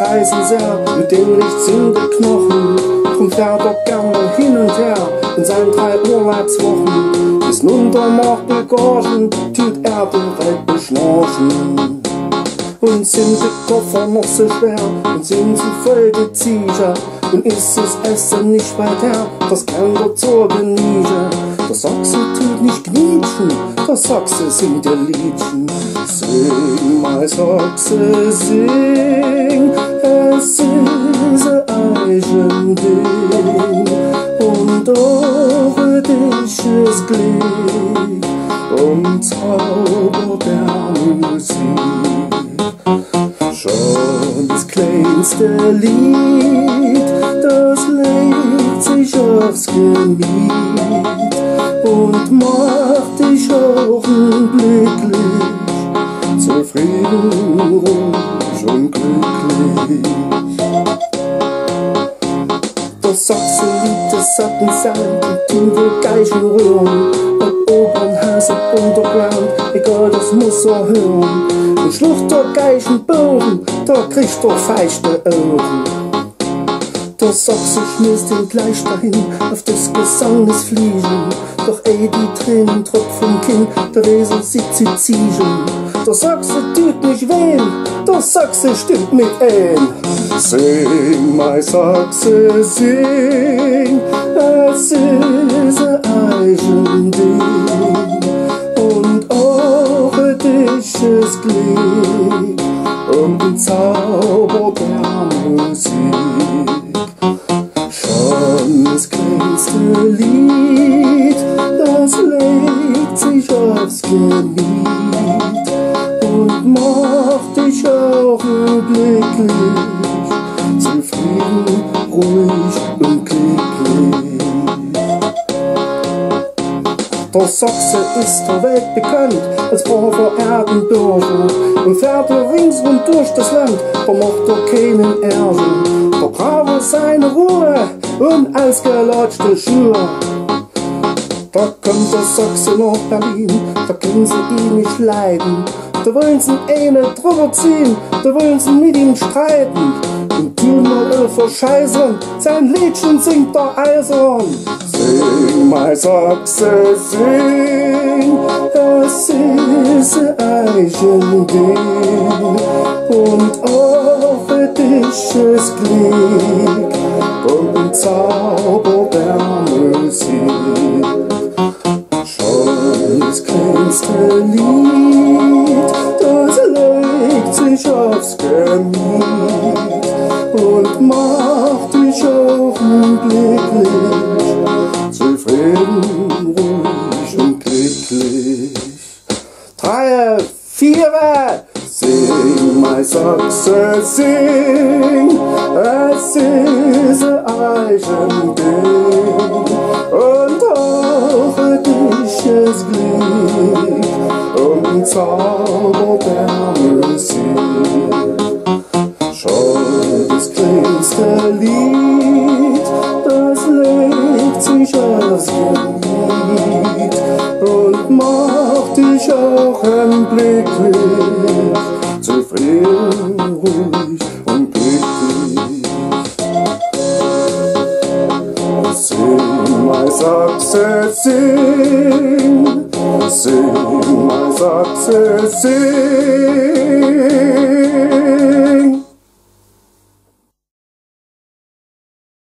Reisen sehr, mit dem Licht sind die Knochen. Drum fährt er gerne hin und her in seinen drei Urlaubswochen. Bis nun der Markt begorgen, tut er den Welt beschnorchen. Und sind die Koffer noch so schwer und sind zu voll die. Und ist das Essen nicht weit her, das kann der zur Genieße. Der Sachse tut nicht knietschen, der Sachse singt der Liedchen. Sing, my Sachse, sing, und Zauber der Musik. Schon das kleinste Lied, das legt sich aufs Gemüt und macht dich augenblicklich zufrieden, ruhig und glücklich. Das Sachsenlied, das hat einen Sound und in der Geigen rühren. Ob Opernhaus, ob Underground, egal, das muss er hören. Und schlucht der Geigenbogen, da kriegt er feichte Ohren. Der Sachse schmiss den gleich dahin auf des Gesanges Fliegen. Doch ey, die Tränen tropfen Kinn, der Wesel sieht sie ziegen. Der Sachse tut nicht weh, der Sachse stimmt mit ein. Sing, my Sachse, sing, es ist ein Eigending. Und eure Disches Glück und den Zauber der Musik. Schon das kleinste Lied, das legt sich aufs Gemüt und macht dich augenblicklich zufrieden, ruhig und glücklich. Der Sachse ist der Welt bekannt als braver Erdenbürger und fährt er ringsum durch das Land, vermocht er keinen Ärger. Der Brave seine Ruhe und ausgelatschte Schuhe. Da kommt der Sachse nach Berlin, da können sie ihn nicht leiden. Da wollen sie eine drüber ziehen, da wollen sie mit ihm streiten. Und tun mal verscheißern, sein Liedchen singt der Eisern. Sing, my Sachse, sing, es ist ein Eigending. Und eure Disches Glück und Zauber der Musik. Und macht dich augenblicklich zufrieden, ruhig und glücklich. Drei, vier, sing, my Sachse, sing, es ist ein Eigending und eure Disches Glück und Zauber der Musik. Lied, das legt sich aufs Gemüt und macht dich augenblicklich zufrieden, ruhig und glücklich. Sing, my Sachse, sing, sing, my Sachse, sing.